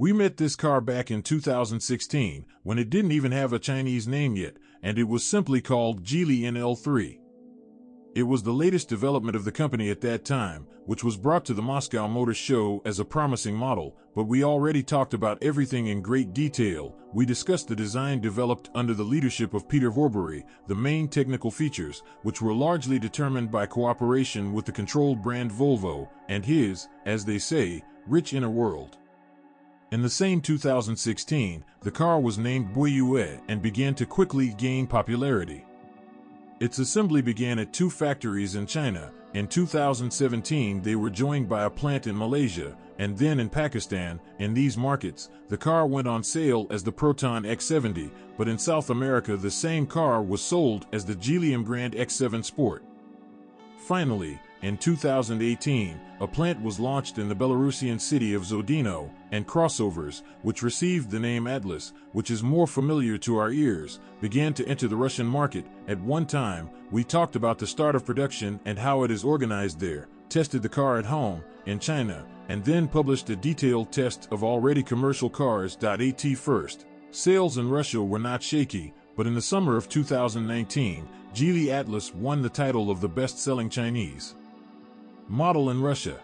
We met this car back in 2016 when it didn't even have a Chinese name yet, and it was simply called Geely NL3. It was the latest development of the company at that time, which was brought to the Moscow Motor Show as a promising model, but we already talked about everything in great detail. We discussed the design developed under the leadership of Peter Horbury, the main technical features, which were largely determined by cooperation with the controlled brand Volvo, and his, as they say, rich inner world. In the same 2016, the car was named Boyue and began to quickly gain popularity. Its assembly began at two factories in China. In 2017, they were joined by a plant in Malaysia, and then in Pakistan. In these markets, the car went on sale as the Proton X70, but in South America, the same car was sold as the Geely Emgrand X7 Sport. Finally, in 2018, a plant was launched in the Belarusian city of Zhodino, and crossovers, which received the name Atlas, which is more familiar to our ears, began to enter the Russian market. At one time, we talked about the start of production and how it is organized there, tested the car at home, in China, and then published a detailed test of already commercial cars. At first, sales in Russia were not shaky, but in the summer of 2019, Geely Atlas won the title of the best-selling Chinese Model in Russia.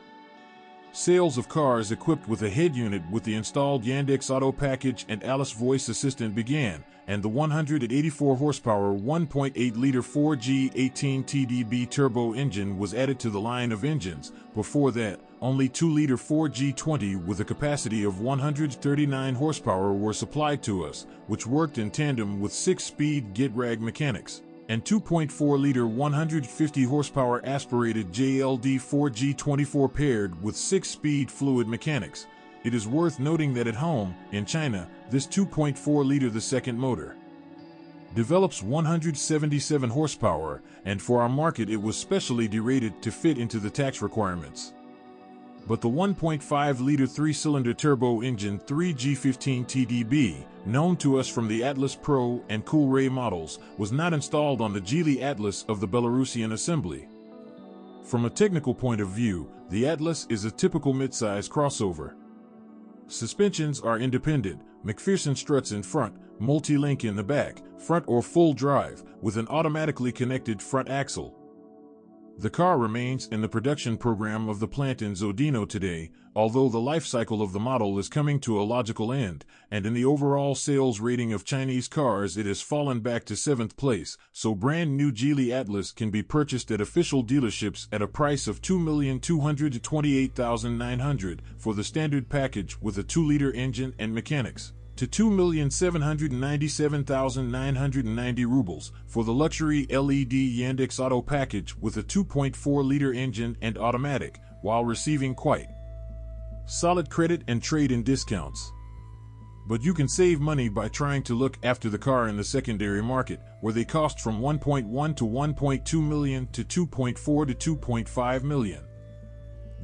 Sales of cars equipped with a head unit with the installed Yandex Auto package and Alice Voice Assistant began, and the 184 horsepower 1.8 liter 4G 18 TDB turbo engine was added to the line of engines. Before that, only 2 liter 4G20 with a capacity of 139 horsepower were supplied to us, which worked in tandem with 6 speed Getrag mechanics and 2.4-liter 150 horsepower aspirated JLD 4G24 paired with 6-speed fluid mechanics. It is worth noting that at home, in China, this 2.4-liter the second motor develops 177 horsepower, and for our market it was specially derated to fit into the tax requirements but the 1.5-liter three-cylinder turbo engine 3G15 TDB, known to us from the Atlas Pro and Coolray models, was not installed on the Geely Atlas of the Belarusian assembly. From a technical point of view, the Atlas is a typical midsize crossover. Suspensions are independent, MacPherson struts in front, multi-link in the back, front or full drive, with an automatically connected front axle. The car remains in the production program of the plant in Zhodino today, although the life cycle of the model is coming to a logical end, and in the overall sales rating of Chinese cars it has fallen back to 7th place, so brand new Geely Atlas can be purchased at official dealerships at a price of 2,228,900 for the standard package with a 2-liter engine and mechanics to 2,797,990 rubles for the luxury LED Yandex Auto package with a 2.4-liter engine and automatic, while receiving quite solid credit and trade-in discounts. But you can save money by trying to look after the car in the secondary market, where they cost from 1.1 to 1.2 million to 2.4 to 2.5 million.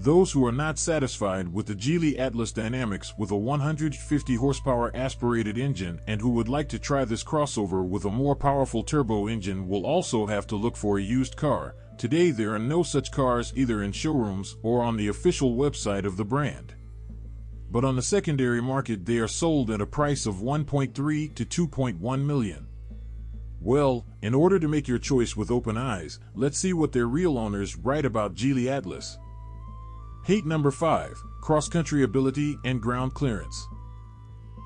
Those who are not satisfied with the Geely Atlas Dynamics with a 150 horsepower aspirated engine and who would like to try this crossover with a more powerful turbo engine will also have to look for a used car. Today there are no such cars either in showrooms or on the official website of the brand. But on the secondary market they are sold at a price of 1.3 to 2.1 million. Well, in order to make your choice with open eyes, let's see what their real owners write about Geely Atlas. Hate number 5 Cross country ability and ground clearance.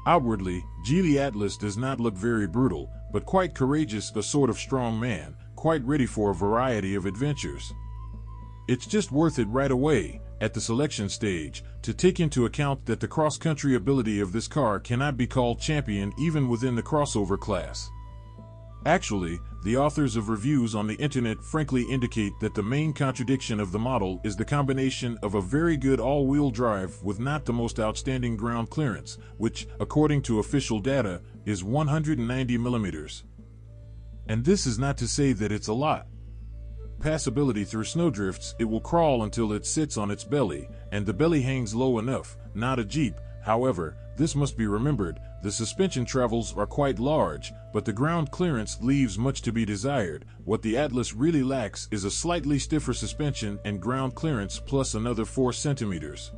Outwardly, Geely Atlas does not look very brutal, but quite courageous, a sort of strong man, quite ready for a variety of adventures. It's just worth it right away, at the selection stage, to take into account that the cross country ability of this car cannot be called champion even within the crossover class. Actually, the authors of reviews on the internet frankly indicate that the main contradiction of the model is the combination of a very good all-wheel drive with not the most outstanding ground clearance, which, according to official data, is 190 millimeters. And this is not to say that it's a lot. Passability through snowdrifts, it will crawl until it sits on its belly, and the belly hangs low enough, not a Jeep, however, this must be remembered, the suspension travels are quite large, but the ground clearance leaves much to be desired. What the Atlas really lacks is a slightly stiffer suspension and ground clearance plus another 4 centimeters.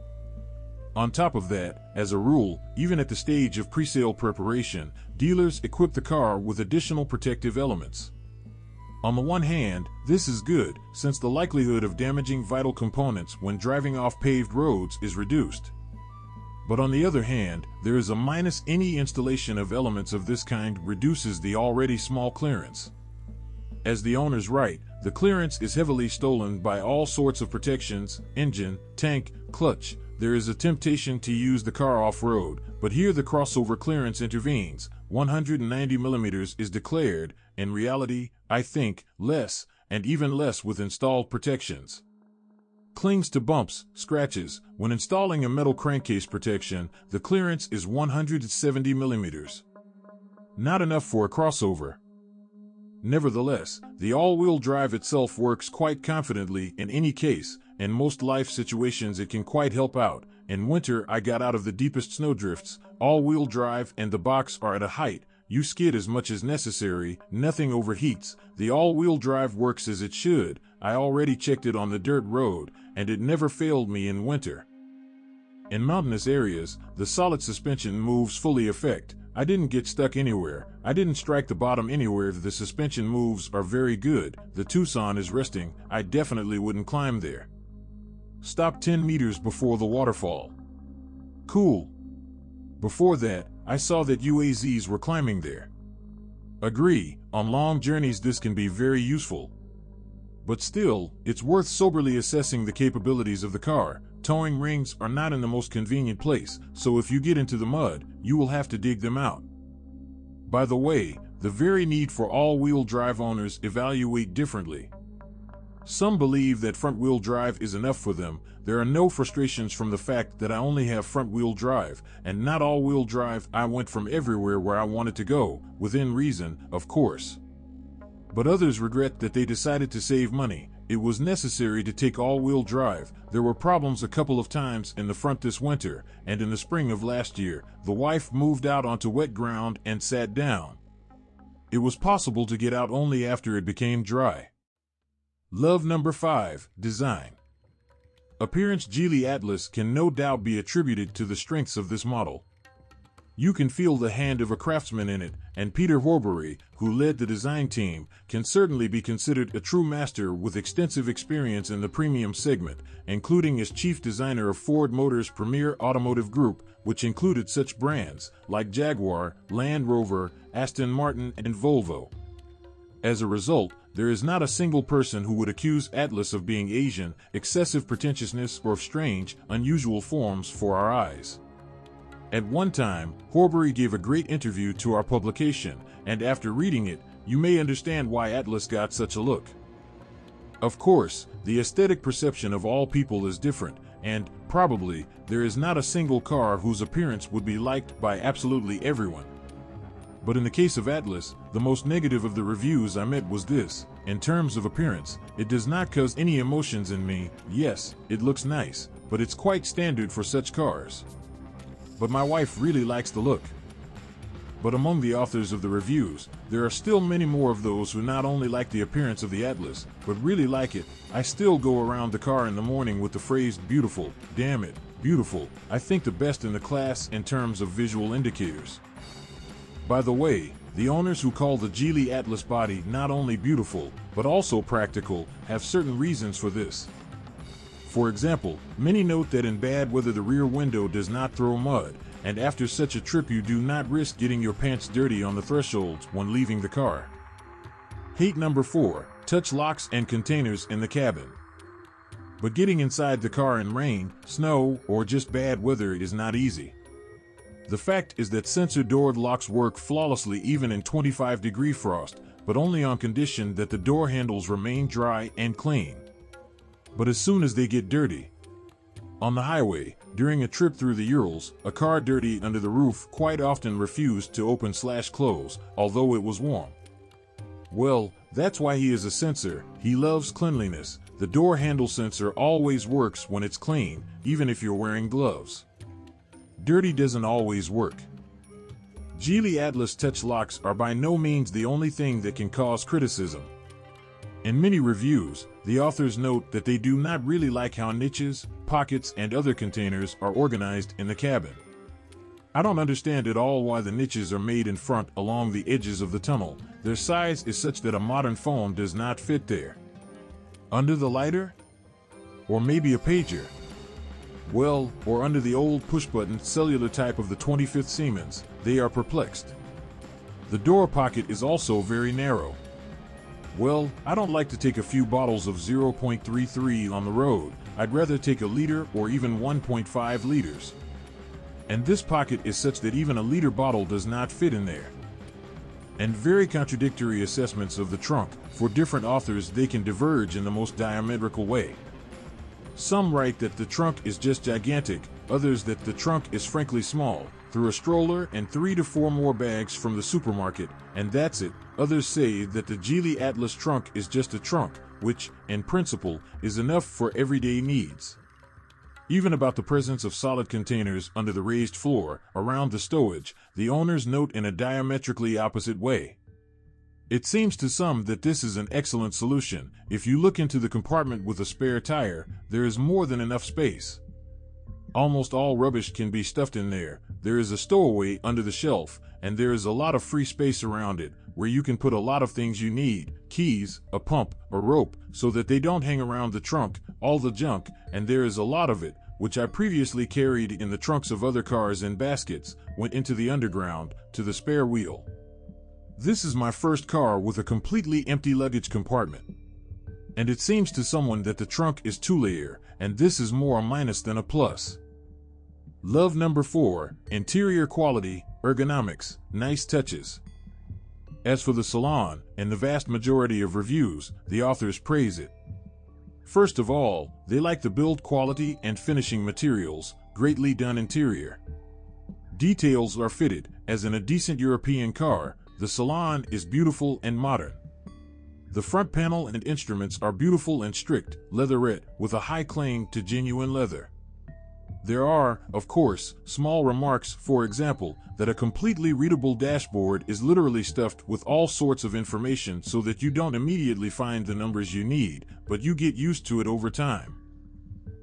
On top of that, as a rule, even at the stage of pre-sale preparation, dealers equip the car with additional protective elements. On the one hand, this is good, since the likelihood of damaging vital components when driving off paved roads is reduced. But on the other hand, there is a minus any installation of elements of this kind reduces the already small clearance. As the owners write, the clearance is heavily stolen by all sorts of protections, engine, tank, clutch. There is a temptation to use the car off-road, but here the crossover clearance intervenes. 190 millimeters is declared, in reality, I think, less, and even less with installed protections. Clings to bumps, scratches. When installing a metal crankcase protection, the clearance is 170 millimeters. Not enough for a crossover. Nevertheless, the all-wheel drive itself works quite confidently in any case, in most life situations it can quite help out. In winter I got out of the deepest snowdrifts, all-wheel drive and the box are at a height, you skid as much as necessary, nothing overheats, the all-wheel drive works as it should, I already checked it on the dirt road, and it never failed me in winter. In mountainous areas, the solid suspension moves fully effect. I didn't get stuck anywhere. I didn't strike the bottom anywhere. The suspension moves are very good. The Tucson is resting. I definitely wouldn't climb there. Stop 10 meters before the waterfall. Cool. Before that, I saw that UAZs were climbing there. Agree, on long journeys this can be very useful. But still, it's worth soberly assessing the capabilities of the car. Towing rings are not in the most convenient place, so if you get into the mud, you will have to dig them out. By the way, the very need for all-wheel drive owners evaluate differently. Some believe that front-wheel drive is enough for them. There are no frustrations from the fact that I only have front-wheel drive, and not all-wheel drive. I went from everywhere where I wanted to go, within reason, of course. But others regret that they decided to save money. It was necessary to take all-wheel drive. There were problems a couple of times in the front this winter, and in the spring of last year, the wife moved out onto wet ground and sat down. It was possible to get out only after it became dry. Love number 5, Design. Appearance Geely Atlas can no doubt be attributed to the strengths of this model. You can feel the hand of a craftsman in it, and Peter Horbury, who led the design team, can certainly be considered a true master with extensive experience in the premium segment, including as chief designer of Ford Motors' premier automotive group, which included such brands like Jaguar, Land Rover, Aston Martin, and Volvo. As a result, there is not a single person who would accuse Atlas of being Asian, excessive pretentiousness, or of strange, unusual forms for our eyes. At one time, Horbury gave a great interview to our publication, and after reading it, you may understand why Atlas got such a look. Of course, the aesthetic perception of all people is different, and, probably, there is not a single car whose appearance would be liked by absolutely everyone. But in the case of Atlas, the most negative of the reviews I met was this. In terms of appearance, it does not cause any emotions in me. Yes, it looks nice, but it's quite standard for such cars. But my wife really likes the look. But among the authors of the reviews, there are still many more of those who not only like the appearance of the Atlas, but really like it. I still go around the car in the morning with the phrase beautiful, damn it, beautiful. I think the best in the class in terms of visual indicators. By the way, the owners who call the Geely Atlas body not only beautiful, but also practical, have certain reasons for this. For example, many note that in bad weather the rear window does not throw mud, and after such a trip you do not risk getting your pants dirty on the thresholds when leaving the car. Hate number 4, touch locks and containers in the cabin. But getting inside the car in rain, snow, or just bad weather is not easy. The fact is that sensor door locks work flawlessly even in 25 degree frost, but only on condition that the door handles remain dry and clean. But as soon as they get dirty, on the highway, during a trip through the Urals, a car dirty under the roof quite often refused to open slash close, although it was warm. Well, that's why he is a sensor. He loves cleanliness. The door handle sensor always works when it's clean, even if you're wearing gloves dirty doesn't always work. Geely Atlas touch locks are by no means the only thing that can cause criticism. In many reviews, the authors note that they do not really like how niches, pockets, and other containers are organized in the cabin. I don't understand at all why the niches are made in front along the edges of the tunnel. Their size is such that a modern phone does not fit there. Under the lighter? Or maybe a pager? Well, or under the old push-button cellular type of the 25th Siemens, they are perplexed. The door pocket is also very narrow. Well, I don't like to take a few bottles of 0.33 on the road. I'd rather take a liter or even 1.5 liters. And this pocket is such that even a liter bottle does not fit in there. And very contradictory assessments of the trunk. For different authors, they can diverge in the most diametrical way. Some write that the trunk is just gigantic, others that the trunk is frankly small, through a stroller and three to four more bags from the supermarket, and that's it. Others say that the Geely Atlas trunk is just a trunk, which, in principle, is enough for everyday needs. Even about the presence of solid containers under the raised floor, around the stowage, the owners note in a diametrically opposite way. It seems to some that this is an excellent solution. If you look into the compartment with a spare tire, there is more than enough space. Almost all rubbish can be stuffed in there. There is a stowaway under the shelf, and there is a lot of free space around it, where you can put a lot of things you need keys, a pump, a rope, so that they don't hang around the trunk, all the junk, and there is a lot of it, which I previously carried in the trunks of other cars in baskets, went into the underground, to the spare wheel. This is my first car with a completely empty luggage compartment. And it seems to someone that the trunk is two layer, and this is more a minus than a plus. Love number four, interior quality, ergonomics, nice touches. As for the salon, and the vast majority of reviews, the authors praise it. First of all, they like the build quality and finishing materials, greatly done interior. Details are fitted, as in a decent European car, the salon is beautiful and modern. The front panel and instruments are beautiful and strict, leatherette, with a high claim to genuine leather. There are, of course, small remarks, for example, that a completely readable dashboard is literally stuffed with all sorts of information so that you don't immediately find the numbers you need, but you get used to it over time.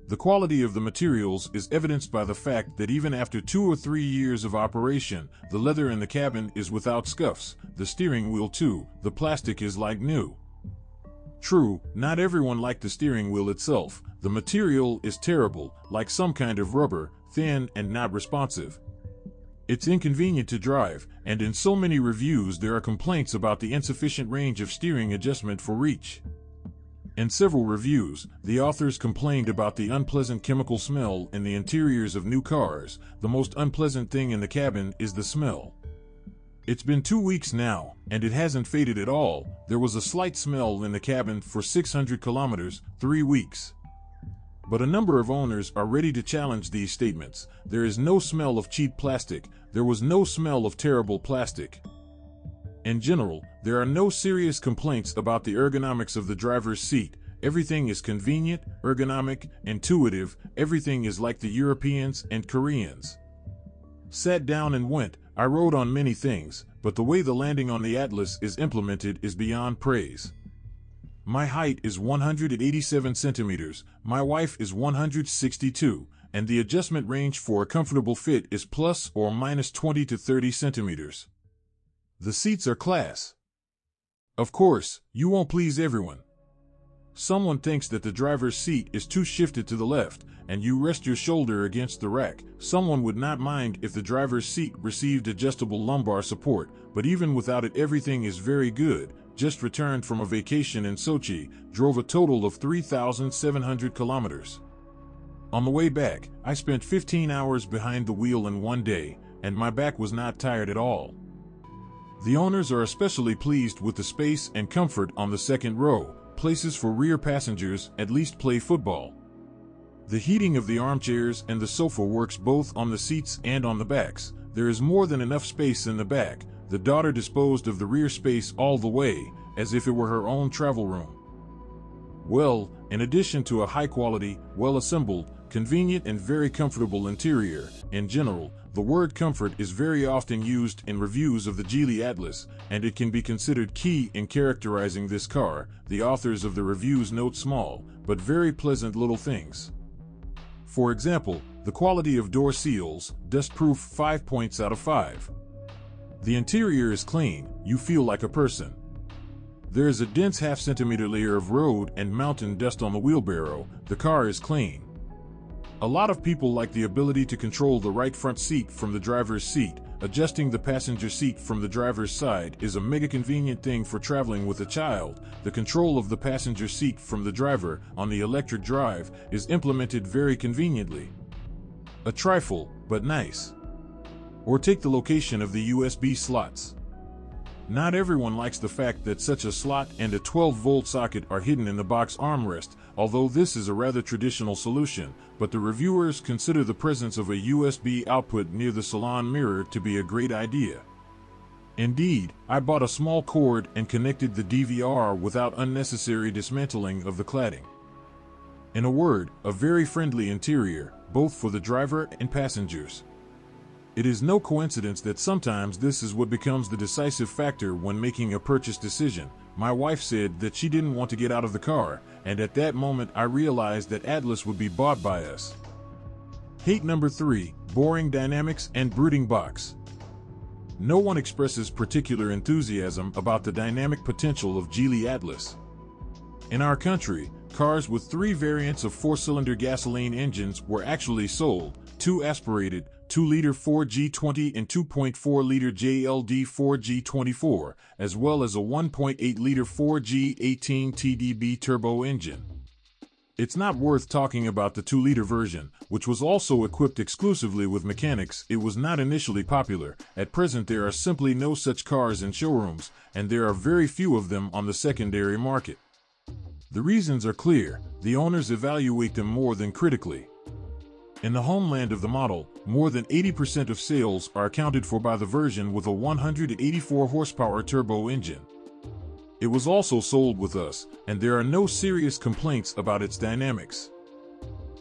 The quality of the materials is evidenced by the fact that even after two or three years of operation, the leather in the cabin is without scuffs, the steering wheel too, the plastic is like new. True, not everyone liked the steering wheel itself, the material is terrible, like some kind of rubber, thin and not responsive. It's inconvenient to drive, and in so many reviews there are complaints about the insufficient range of steering adjustment for reach. In several reviews, the authors complained about the unpleasant chemical smell in the interiors of new cars. The most unpleasant thing in the cabin is the smell. It's been two weeks now, and it hasn't faded at all. There was a slight smell in the cabin for 600 kilometers, three weeks. But a number of owners are ready to challenge these statements. There is no smell of cheap plastic. There was no smell of terrible plastic. In general, there are no serious complaints about the ergonomics of the driver's seat. Everything is convenient, ergonomic, intuitive, everything is like the Europeans and Koreans. Sat down and went, I rode on many things, but the way the landing on the Atlas is implemented is beyond praise. My height is 187 centimeters, my wife is 162, and the adjustment range for a comfortable fit is plus or minus 20 to 30 centimeters. The seats are class. Of course, you won't please everyone. Someone thinks that the driver's seat is too shifted to the left, and you rest your shoulder against the rack. Someone would not mind if the driver's seat received adjustable lumbar support, but even without it, everything is very good. Just returned from a vacation in Sochi, drove a total of 3,700 kilometers. On the way back, I spent 15 hours behind the wheel in one day, and my back was not tired at all. The owners are especially pleased with the space and comfort on the second row, places for rear passengers at least play football. The heating of the armchairs and the sofa works both on the seats and on the backs. There is more than enough space in the back. The daughter disposed of the rear space all the way, as if it were her own travel room. Well, in addition to a high quality, well assembled, convenient and very comfortable interior, in general, the word comfort is very often used in reviews of the Geely Atlas, and it can be considered key in characterizing this car. The authors of the reviews note small, but very pleasant little things. For example, the quality of door seals, dust-proof 5 points out of 5. The interior is clean, you feel like a person. There is a dense half centimeter layer of road and mountain dust on the wheelbarrow, the car is clean. A lot of people like the ability to control the right front seat from the driver's seat. Adjusting the passenger seat from the driver's side is a mega convenient thing for traveling with a child. The control of the passenger seat from the driver on the electric drive is implemented very conveniently. A trifle, but nice. Or take the location of the USB slots. Not everyone likes the fact that such a slot and a 12 volt socket are hidden in the box armrest, although this is a rather traditional solution, but the reviewers consider the presence of a USB output near the salon mirror to be a great idea. Indeed, I bought a small cord and connected the DVR without unnecessary dismantling of the cladding. In a word, a very friendly interior, both for the driver and passengers. It is no coincidence that sometimes this is what becomes the decisive factor when making a purchase decision. My wife said that she didn't want to get out of the car, and at that moment I realized that Atlas would be bought by us. Hate number 3 Boring Dynamics and Brooding Box. No one expresses particular enthusiasm about the dynamic potential of Geely Atlas. In our country, cars with three variants of four cylinder gasoline engines were actually sold two aspirated, 2 liter 4G20 and 2.4 liter JLD 4G24, as well as a 1.8 liter 4G18 TDB turbo engine. It's not worth talking about the 2 liter version, which was also equipped exclusively with mechanics. It was not initially popular. At present, there are simply no such cars in showrooms, and there are very few of them on the secondary market. The reasons are clear the owners evaluate them more than critically. In the homeland of the model, more than 80% of sales are accounted for by the version with a 184 horsepower turbo engine. It was also sold with us, and there are no serious complaints about its dynamics.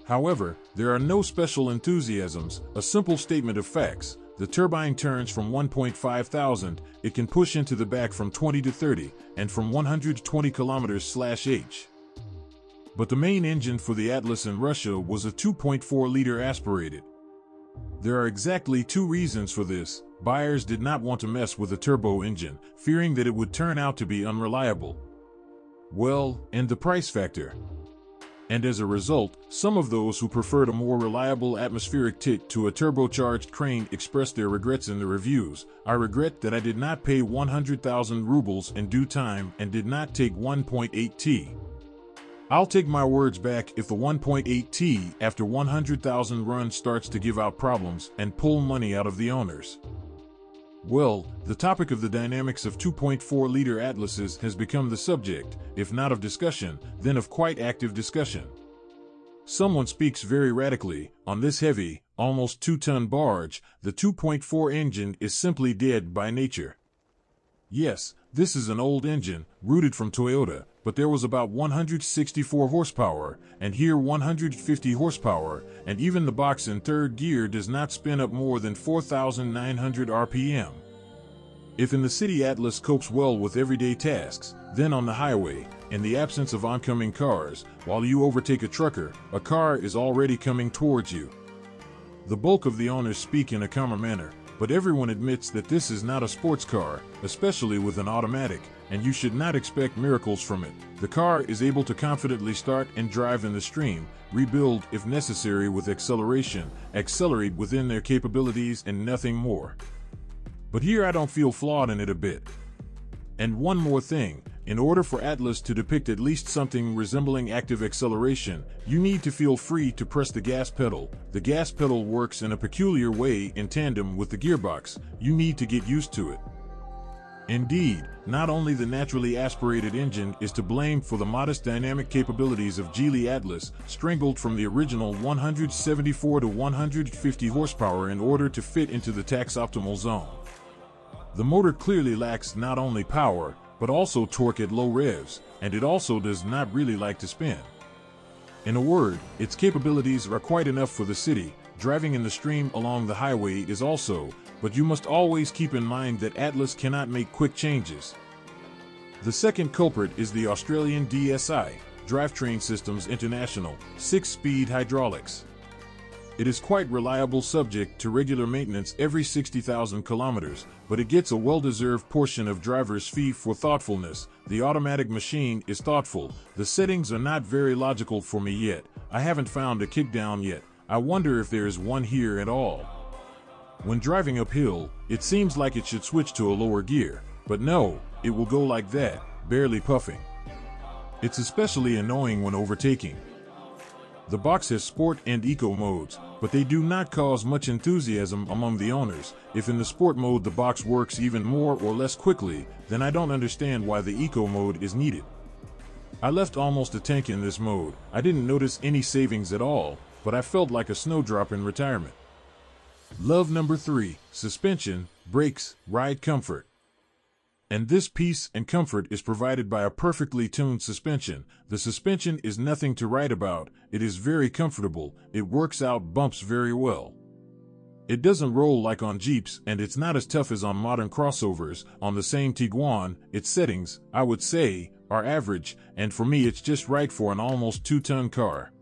However, there are no special enthusiasms, a simple statement of facts. The turbine turns from 1.5 thousand, it can push into the back from 20 to 30, and from 120 kilometers slash h. But the main engine for the Atlas in Russia was a 2.4-liter aspirated. There are exactly two reasons for this. Buyers did not want to mess with a turbo engine, fearing that it would turn out to be unreliable. Well, and the price factor. And as a result, some of those who preferred a more reliable atmospheric tick to a turbocharged crane expressed their regrets in the reviews. I regret that I did not pay 100,000 rubles in due time and did not take 1.8T. I'll take my words back if the 1.8T after 100,000 runs starts to give out problems and pull money out of the owners. Well, the topic of the dynamics of 2.4 liter Atlases has become the subject, if not of discussion, then of quite active discussion. Someone speaks very radically, on this heavy, almost 2 ton barge, the 2.4 engine is simply dead by nature. Yes, this is an old engine, rooted from Toyota, but there was about 164 horsepower, and here 150 horsepower, and even the box in third gear does not spin up more than 4,900 RPM. If in the city Atlas copes well with everyday tasks, then on the highway, in the absence of oncoming cars, while you overtake a trucker, a car is already coming towards you. The bulk of the owners speak in a calmer manner, but everyone admits that this is not a sports car, especially with an automatic, and you should not expect miracles from it. The car is able to confidently start and drive in the stream, rebuild if necessary with acceleration, accelerate within their capabilities and nothing more. But here I don't feel flawed in it a bit. And one more thing, in order for Atlas to depict at least something resembling active acceleration, you need to feel free to press the gas pedal. The gas pedal works in a peculiar way in tandem with the gearbox. You need to get used to it. Indeed, not only the naturally aspirated engine is to blame for the modest dynamic capabilities of Geely Atlas, strangled from the original 174 to 150 horsepower in order to fit into the tax optimal zone. The motor clearly lacks not only power, but also torque at low revs, and it also does not really like to spin. In a word, its capabilities are quite enough for the city, driving in the stream along the highway is also, but you must always keep in mind that Atlas cannot make quick changes. The second culprit is the Australian DSI, Drivetrain Systems International, 6-speed hydraulics. It is quite reliable subject to regular maintenance every 60,000 kilometers, but it gets a well-deserved portion of driver's fee for thoughtfulness. The automatic machine is thoughtful. The settings are not very logical for me yet. I haven't found a kickdown yet. I wonder if there is one here at all. When driving uphill, it seems like it should switch to a lower gear, but no, it will go like that, barely puffing. It's especially annoying when overtaking. The box has sport and eco modes, but they do not cause much enthusiasm among the owners. If in the sport mode the box works even more or less quickly, then I don't understand why the eco mode is needed. I left almost a tank in this mode. I didn't notice any savings at all, but I felt like a snowdrop in retirement. Love number three, suspension, brakes, ride comfort. And this peace and comfort is provided by a perfectly tuned suspension. The suspension is nothing to write about. It is very comfortable. It works out bumps very well. It doesn't roll like on Jeeps, and it's not as tough as on modern crossovers. On the same Tiguan, its settings, I would say, are average, and for me it's just right for an almost two-ton car.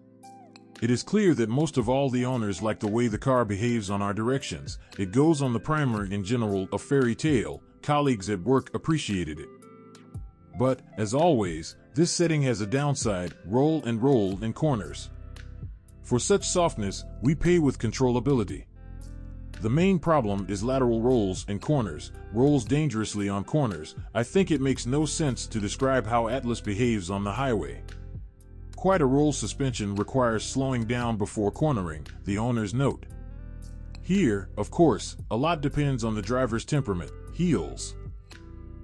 It is clear that most of all the owners like the way the car behaves on our directions. It goes on the primer in general a fairy tale, colleagues at work appreciated it. But, as always, this setting has a downside, roll and roll in corners. For such softness, we pay with controllability. The main problem is lateral rolls and corners, rolls dangerously on corners. I think it makes no sense to describe how Atlas behaves on the highway. Quite a roll suspension requires slowing down before cornering, the owners note. Here, of course, a lot depends on the driver's temperament heels.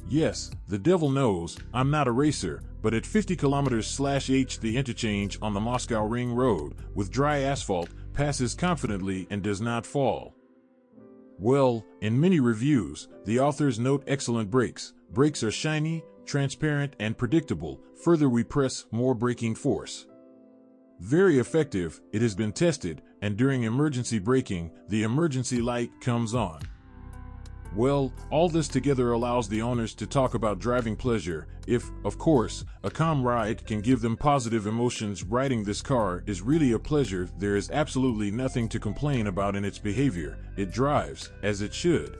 Yes, the devil knows, I'm not a racer, but at 50 kilometers slash H the interchange on the Moscow Ring Road, with dry asphalt, passes confidently and does not fall. Well, in many reviews, the authors note excellent brakes. Brakes are shiny, transparent, and predictable. Further we press more braking force. Very effective, it has been tested, and during emergency braking, the emergency light comes on. Well, all this together allows the owners to talk about driving pleasure. If, of course, a calm ride can give them positive emotions, riding this car is really a pleasure. There is absolutely nothing to complain about in its behavior. It drives, as it should.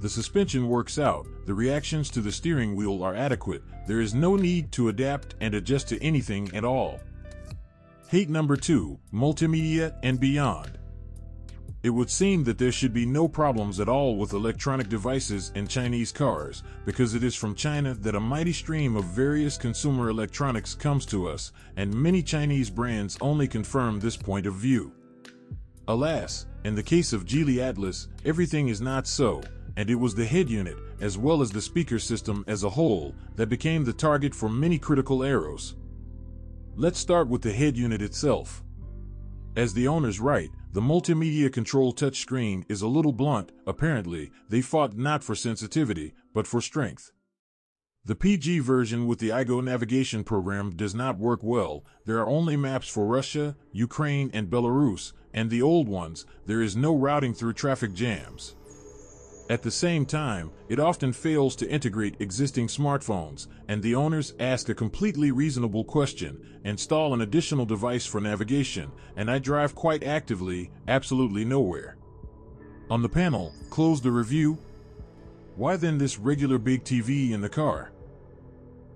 The suspension works out, the reactions to the steering wheel are adequate, there is no need to adapt and adjust to anything at all. Hate number 2 Multimedia and Beyond. It would seem that there should be no problems at all with electronic devices in Chinese cars, because it is from China that a mighty stream of various consumer electronics comes to us, and many Chinese brands only confirm this point of view. Alas, in the case of Geely Atlas, everything is not so, and it was the head unit, as well as the speaker system as a whole, that became the target for many critical arrows. Let's start with the head unit itself. As the owners write, the multimedia control touchscreen is a little blunt, apparently, they fought not for sensitivity, but for strength. The PG version with the iGo navigation program does not work well. There are only maps for Russia, Ukraine, and Belarus, and the old ones, there is no routing through traffic jams. At the same time, it often fails to integrate existing smartphones, and the owners ask a completely reasonable question install an additional device for navigation, and I drive quite actively, absolutely nowhere. On the panel, close the review. Why then this regular big TV in the car?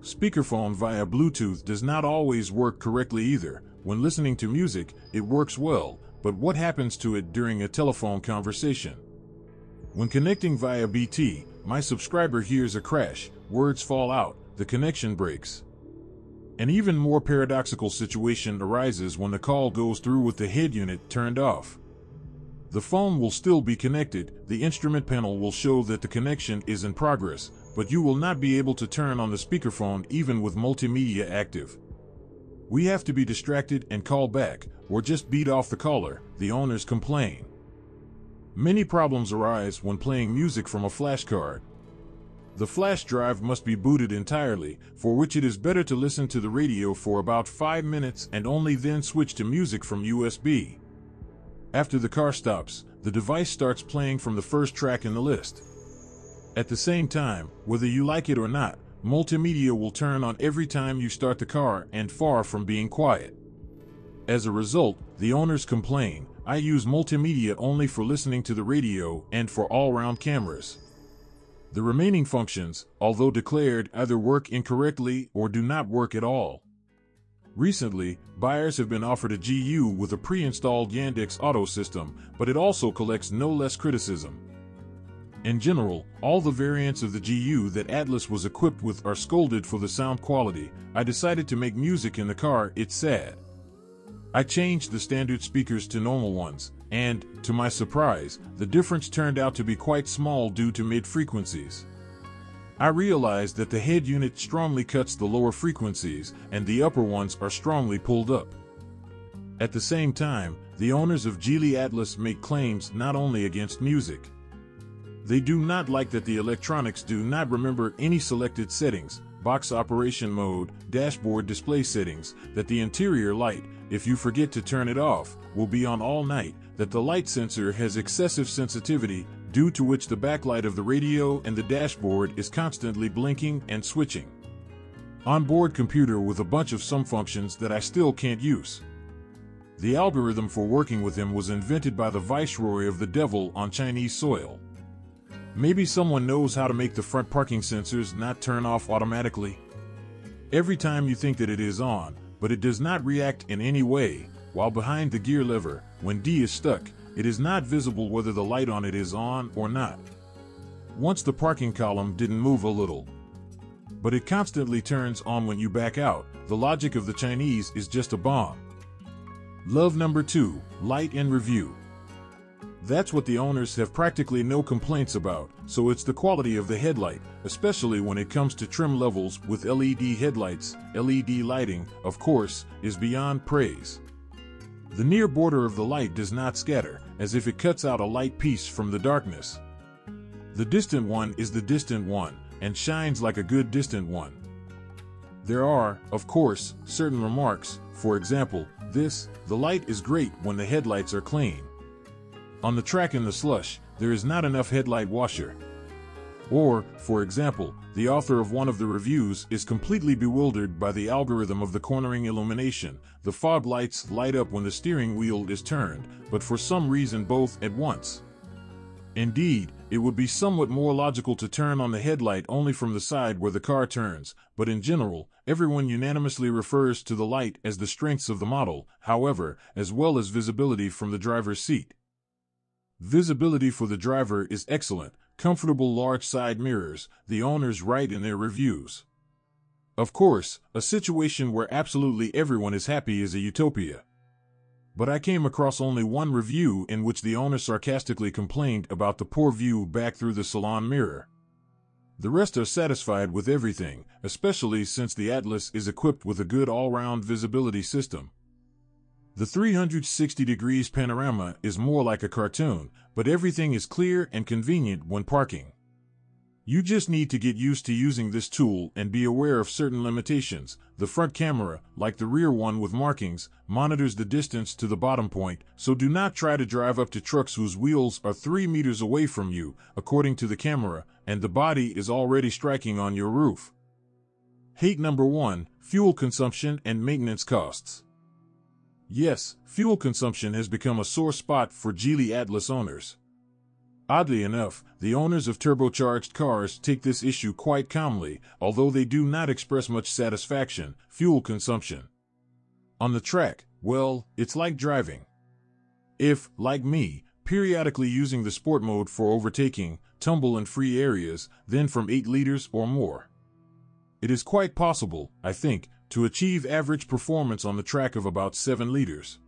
Speakerphone via Bluetooth does not always work correctly either. When listening to music, it works well, but what happens to it during a telephone conversation? When connecting via BT, my subscriber hears a crash, words fall out, the connection breaks. An even more paradoxical situation arises when the call goes through with the head unit turned off. The phone will still be connected, the instrument panel will show that the connection is in progress, but you will not be able to turn on the speakerphone even with multimedia active. We have to be distracted and call back, or just beat off the caller, the owners complain. Many problems arise when playing music from a flash card. The flash drive must be booted entirely, for which it is better to listen to the radio for about 5 minutes and only then switch to music from USB. After the car stops, the device starts playing from the first track in the list. At the same time, whether you like it or not, multimedia will turn on every time you start the car and far from being quiet. As a result, the owners complain, I use multimedia only for listening to the radio and for all-round cameras. The remaining functions, although declared, either work incorrectly or do not work at all. Recently, buyers have been offered a GU with a pre-installed Yandex Auto system, but it also collects no less criticism. In general, all the variants of the GU that Atlas was equipped with are scolded for the sound quality. I decided to make music in the car, it's sad. I changed the standard speakers to normal ones, and, to my surprise, the difference turned out to be quite small due to mid-frequencies. I realized that the head unit strongly cuts the lower frequencies, and the upper ones are strongly pulled up. At the same time, the owners of Geely Atlas make claims not only against music, they do not like that the electronics do not remember any selected settings, box operation mode, dashboard display settings, that the interior light, if you forget to turn it off, will be on all night, that the light sensor has excessive sensitivity, due to which the backlight of the radio and the dashboard is constantly blinking and switching. Onboard computer with a bunch of some functions that I still can't use. The algorithm for working with him was invented by the viceroy of the devil on Chinese soil. Maybe someone knows how to make the front parking sensors not turn off automatically. Every time you think that it is on, but it does not react in any way, while behind the gear lever, when D is stuck, it is not visible whether the light on it is on or not. Once the parking column didn't move a little. But it constantly turns on when you back out. The logic of the Chinese is just a bomb. Love number two, light and review. That's what the owners have practically no complaints about, so it's the quality of the headlight, especially when it comes to trim levels with LED headlights, LED lighting, of course, is beyond praise. The near border of the light does not scatter, as if it cuts out a light piece from the darkness. The distant one is the distant one, and shines like a good distant one. There are, of course, certain remarks, for example, this, the light is great when the headlights are clean. On the track in the slush, there is not enough headlight washer. Or, for example, the author of one of the reviews is completely bewildered by the algorithm of the cornering illumination. The fog lights light up when the steering wheel is turned, but for some reason both at once. Indeed, it would be somewhat more logical to turn on the headlight only from the side where the car turns, but in general, everyone unanimously refers to the light as the strengths of the model, however, as well as visibility from the driver's seat. Visibility for the driver is excellent, comfortable large side mirrors, the owners write in their reviews. Of course, a situation where absolutely everyone is happy is a utopia. But I came across only one review in which the owner sarcastically complained about the poor view back through the salon mirror. The rest are satisfied with everything, especially since the Atlas is equipped with a good all-round visibility system. The 360 degrees panorama is more like a cartoon, but everything is clear and convenient when parking. You just need to get used to using this tool and be aware of certain limitations. The front camera, like the rear one with markings, monitors the distance to the bottom point, so do not try to drive up to trucks whose wheels are 3 meters away from you, according to the camera, and the body is already striking on your roof. Hate number 1 Fuel consumption and maintenance costs. Yes, fuel consumption has become a sore spot for Geely Atlas owners. Oddly enough, the owners of turbocharged cars take this issue quite calmly, although they do not express much satisfaction, fuel consumption. On the track, well, it's like driving. If, like me, periodically using the sport mode for overtaking, tumble in free areas, then from 8 liters or more. It is quite possible, I think, to achieve average performance on the track of about 7 liters.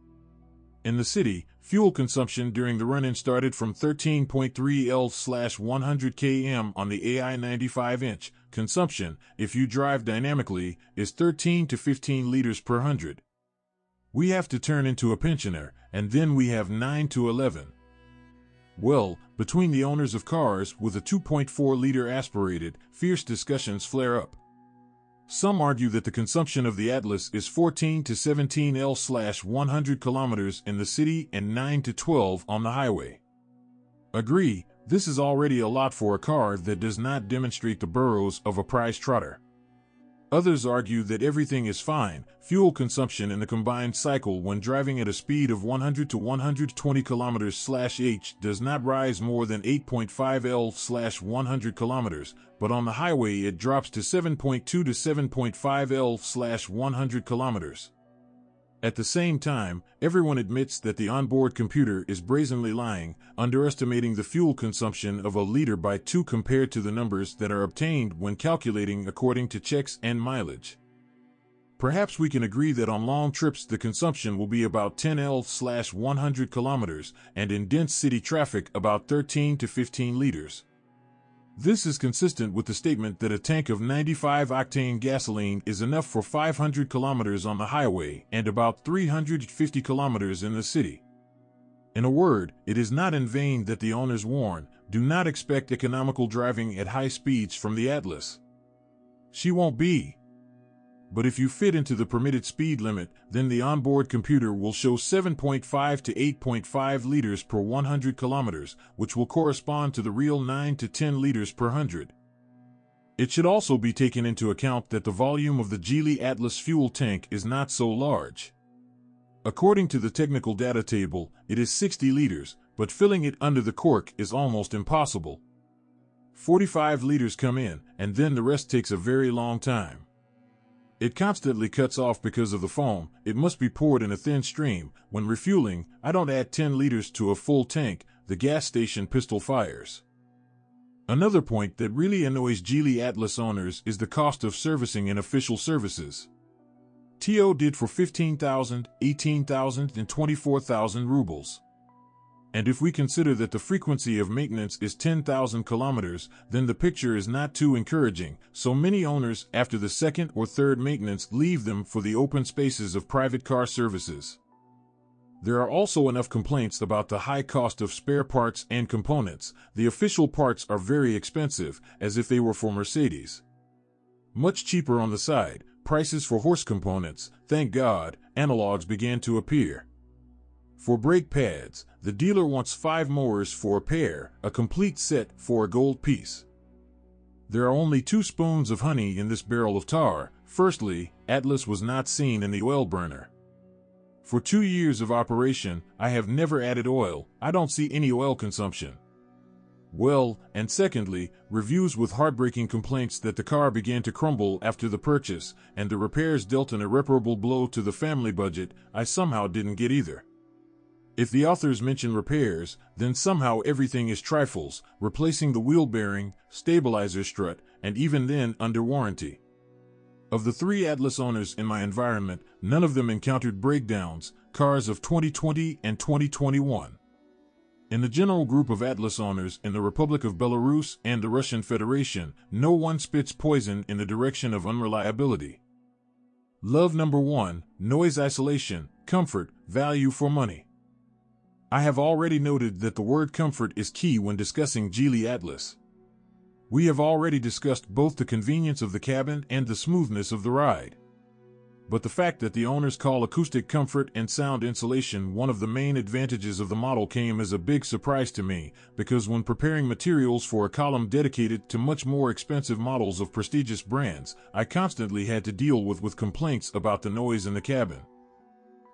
In the city, fuel consumption during the run-in started from 13.3 L/100 km on the AI 95-inch. Consumption, if you drive dynamically, is 13 to 15 liters per hundred. We have to turn into a pensioner, and then we have 9 to 11. Well, between the owners of cars with a 2.4 liter aspirated, fierce discussions flare up. Some argue that the consumption of the Atlas is 14 to 17 L/100 kilometers in the city and 9 to 12 on the highway. Agree, this is already a lot for a car that does not demonstrate the burrows of a prize trotter. Others argue that everything is fine. Fuel consumption in the combined cycle when driving at a speed of 100 to 120 km h does not rise more than 8.5 L 100 km, but on the highway it drops to 7.2 to 7.5 L 100 km. At the same time, everyone admits that the onboard computer is brazenly lying, underestimating the fuel consumption of a liter by 2 compared to the numbers that are obtained when calculating according to checks and mileage. Perhaps we can agree that on long trips the consumption will be about 10 L 100 kilometers and in dense city traffic about 13 to 15 liters. This is consistent with the statement that a tank of 95 octane gasoline is enough for 500 kilometers on the highway and about 350 kilometers in the city. In a word, it is not in vain that the owners warn do not expect economical driving at high speeds from the Atlas. She won't be but if you fit into the permitted speed limit, then the onboard computer will show 7.5 to 8.5 liters per 100 kilometers, which will correspond to the real 9 to 10 liters per 100. It should also be taken into account that the volume of the Geely Atlas fuel tank is not so large. According to the technical data table, it is 60 liters, but filling it under the cork is almost impossible. 45 liters come in, and then the rest takes a very long time. It constantly cuts off because of the foam. It must be poured in a thin stream. When refueling, I don't add 10 liters to a full tank. The gas station pistol fires. Another point that really annoys Geely Atlas owners is the cost of servicing and official services. TO did for 15,000, 18,000, and 24,000 rubles. And if we consider that the frequency of maintenance is 10,000 kilometers, then the picture is not too encouraging. So many owners, after the second or third maintenance, leave them for the open spaces of private car services. There are also enough complaints about the high cost of spare parts and components. The official parts are very expensive, as if they were for Mercedes. Much cheaper on the side, prices for horse components, thank God, analogs began to appear. For brake pads, the dealer wants five mowers for a pair, a complete set for a gold piece. There are only two spoons of honey in this barrel of tar. Firstly, Atlas was not seen in the oil burner. For two years of operation, I have never added oil. I don't see any oil consumption. Well, and secondly, reviews with heartbreaking complaints that the car began to crumble after the purchase and the repairs dealt an irreparable blow to the family budget, I somehow didn't get either. If the authors mention repairs, then somehow everything is trifles, replacing the wheel bearing, stabilizer strut, and even then under warranty. Of the three Atlas owners in my environment, none of them encountered breakdowns, cars of 2020 and 2021. In the general group of Atlas owners in the Republic of Belarus and the Russian Federation, no one spits poison in the direction of unreliability. Love number one, noise isolation, comfort, value for money. I have already noted that the word comfort is key when discussing Geely Atlas. We have already discussed both the convenience of the cabin and the smoothness of the ride. But the fact that the owners call acoustic comfort and sound insulation one of the main advantages of the model came as a big surprise to me, because when preparing materials for a column dedicated to much more expensive models of prestigious brands, I constantly had to deal with, with complaints about the noise in the cabin.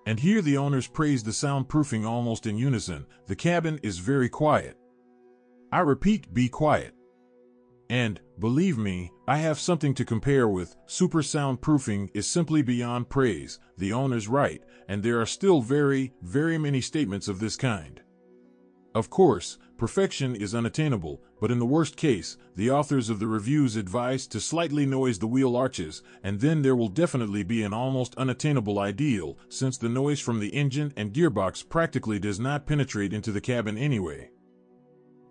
And here the owners praise the soundproofing almost in unison. The cabin is very quiet. I repeat, be quiet. And, believe me, I have something to compare with. Super soundproofing is simply beyond praise, the owner's right, and there are still very, very many statements of this kind. Of course, perfection is unattainable, but in the worst case, the authors of the reviews advise to slightly noise the wheel arches, and then there will definitely be an almost unattainable ideal, since the noise from the engine and gearbox practically does not penetrate into the cabin anyway.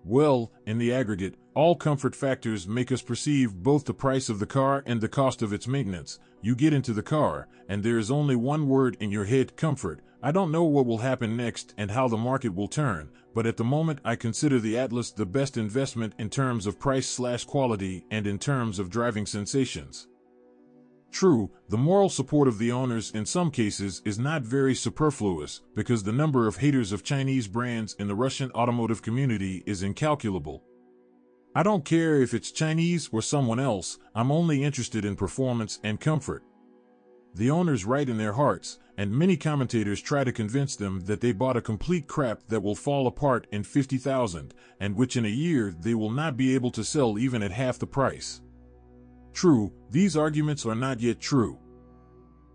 Well, in the aggregate, all comfort factors make us perceive both the price of the car and the cost of its maintenance. You get into the car, and there is only one word in your head comfort, I don't know what will happen next and how the market will turn, but at the moment I consider the Atlas the best investment in terms of price slash quality and in terms of driving sensations. True, the moral support of the owners in some cases is not very superfluous because the number of haters of Chinese brands in the Russian automotive community is incalculable. I don't care if it's Chinese or someone else, I'm only interested in performance and comfort. The owners write in their hearts, and many commentators try to convince them that they bought a complete crap that will fall apart in 50,000 and which in a year they will not be able to sell even at half the price. True, these arguments are not yet true.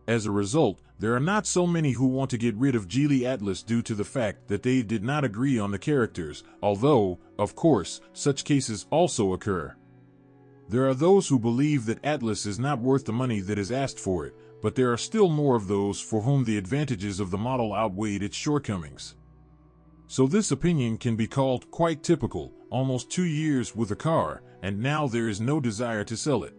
As a result, there are not so many who want to get rid of Geely Atlas due to the fact that they did not agree on the characters, although, of course, such cases also occur. There are those who believe that Atlas is not worth the money that is asked for it, but there are still more of those for whom the advantages of the model outweighed its shortcomings. So this opinion can be called quite typical, almost two years with a car, and now there is no desire to sell it.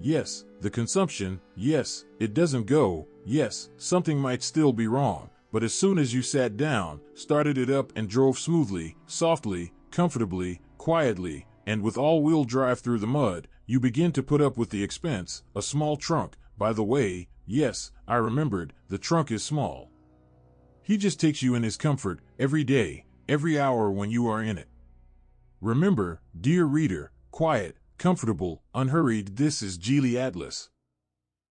Yes, the consumption, yes, it doesn't go, yes, something might still be wrong, but as soon as you sat down, started it up and drove smoothly, softly, comfortably, quietly, and with all-wheel drive through the mud, you begin to put up with the expense, a small trunk, by the way, yes, I remembered, the trunk is small. He just takes you in his comfort, every day, every hour when you are in it. Remember, dear reader, quiet, comfortable, unhurried, this is Geely Atlas.